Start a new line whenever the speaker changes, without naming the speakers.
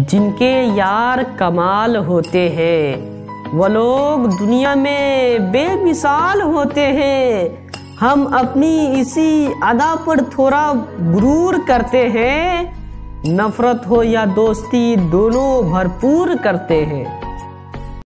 जिनके यार कमाल होते हैं। वो लोग दुनिया में बेमिसाल होते हैं। हम अपनी इसी अदा पर थोड़ा गुरूर करते हैं। नफरत हो या दोस्ती दोनों भरपूर करते हैं।